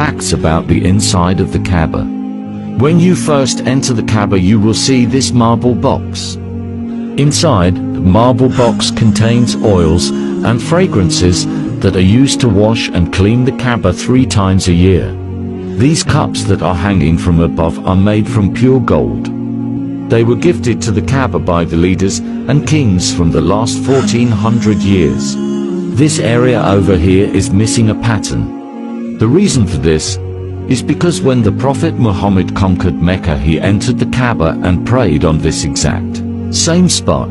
facts about the inside of the Kaaba. When you first enter the Kaaba you will see this marble box. Inside, the marble box contains oils and fragrances that are used to wash and clean the Kaaba three times a year. These cups that are hanging from above are made from pure gold. They were gifted to the Kaaba by the leaders and kings from the last 1400 years. This area over here is missing a pattern. The reason for this is because when the Prophet Muhammad conquered Mecca he entered the Kaaba and prayed on this exact same spot.